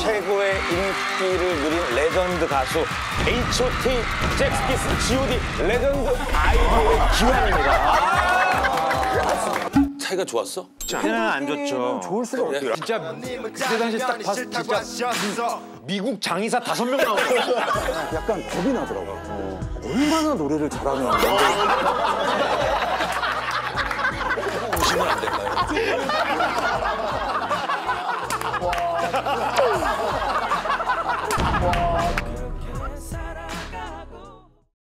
최고의 인기를 누린 레전드 가수 H.O.T. 젝스키스 G.O.D. 레전드 아이돌의 귀환입니다. 사이가 좋았어? 그냥 안 좋죠. 좋을 수가 없어요. 진짜 그때 당시 딱 봤을 때 진짜 미국 장의사 다섯 명 나오고 약간 겁이 나더라고요. 얼마나 노래를 잘하면 오시면 안 될까요? 哈 哈